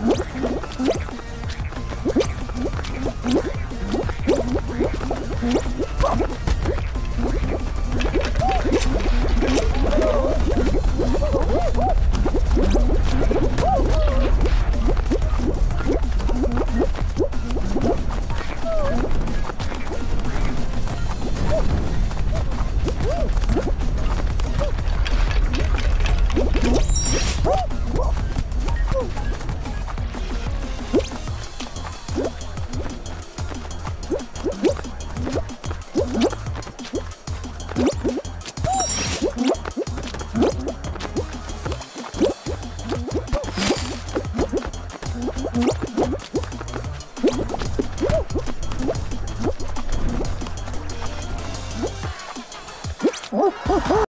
Mm-hmm. Oh, oh, oh.